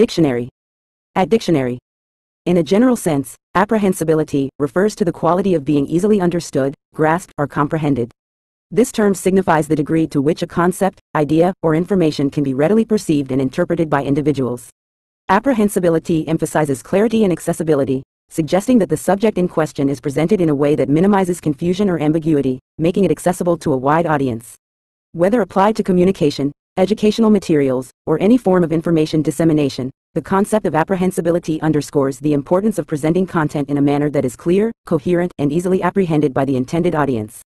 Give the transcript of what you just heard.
Dictionary. At dictionary. In a general sense, apprehensibility refers to the quality of being easily understood, grasped, or comprehended. This term signifies the degree to which a concept, idea, or information can be readily perceived and interpreted by individuals. Apprehensibility emphasizes clarity and accessibility, suggesting that the subject in question is presented in a way that minimizes confusion or ambiguity, making it accessible to a wide audience. Whether applied to communication, educational materials, or any form of information dissemination, the concept of apprehensibility underscores the importance of presenting content in a manner that is clear, coherent, and easily apprehended by the intended audience.